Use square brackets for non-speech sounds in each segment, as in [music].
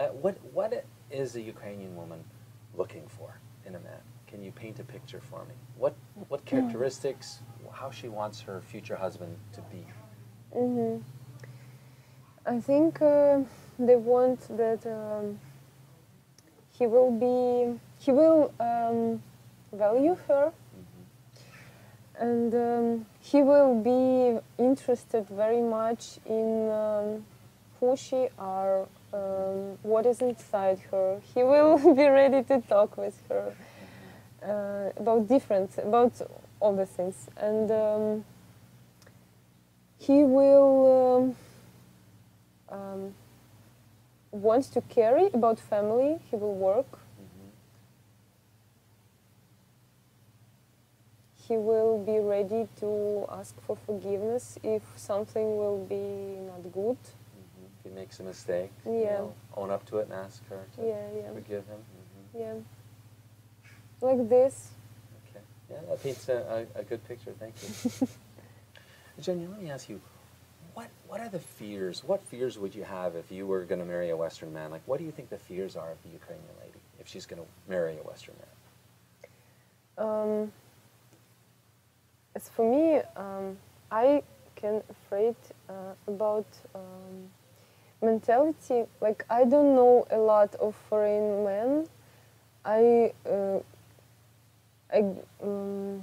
Uh, what what is a Ukrainian woman looking for in a man? Can you paint a picture for me? What what characteristics? How she wants her future husband to be? Mm-hmm. I think uh, they want that um, he will be he will um, value her and um, he will be interested very much in um, who she are, um, what is inside her. He will [laughs] be ready to talk with her uh, about different, about all the things, and um, he will um, um, wants to carry about family. He will work. he will be ready to ask for forgiveness if something will be not good. If he makes a mistake, you know, own up to it and ask her to Yeah, yeah, forgive him. hmm yeah. Like this. Okay. Yeah, that paints a, a, a good picture. Thank you. [laughs] Jenya, let me ask you, what what are the fears? What fears would you have if you were going to marry a Western man? Like, what do you think the fears are of the Ukrainian lady if she's going to marry a Western man? Um, as for me, um, I can afraid uh, about um, mentality. Like I don't know a lot of foreign men. I uh, I um,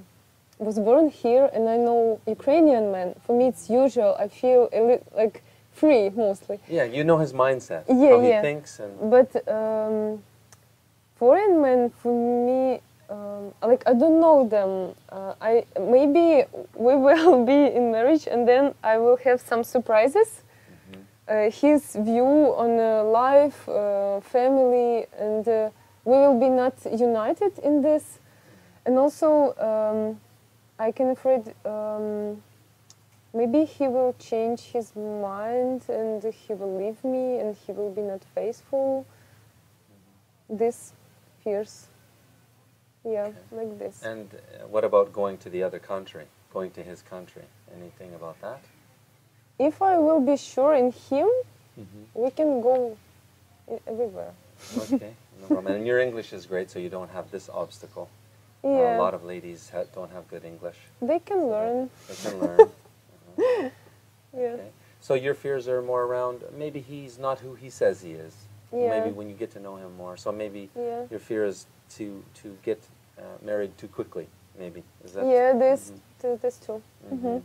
was born here, and I know Ukrainian men. For me, it's usual. I feel a li- like free mostly. Yeah, you know his mindset, Yeah, how he thinks, and But um, foreign men, for me, um, like I don't know them. Uh, I maybe we [laughs] will be in marriage, and then I will have some surprises. Uh, his view on uh, life, uh, family, and uh, we will be not united in this. And also, um, I can afraid um, maybe he will change his mind and he will leave me and he will be not faithful. This fears. Yeah, like this. and what about going to the other country, going to his country? Anything about that? If I will be sure in him, we can go everywhere. Okay, no problem. And your English is great, so you don't have this obstacle. Uh, Yeah, a lot of ladies ha- don't have good English. they can learn. They can learn. [laughs] Uh-huh. Yeah, Okay. So your fears are more around maybe he's not who he says he is. Yeah. Maybe when you get to know him more. So maybe yeah, your fear is to to get uh, married too quickly. Maybe is that? yeah. This, Mhm. th- this too. Mhm. Mhm.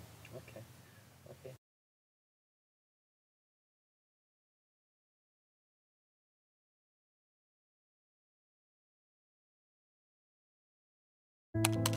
Okay. Okay.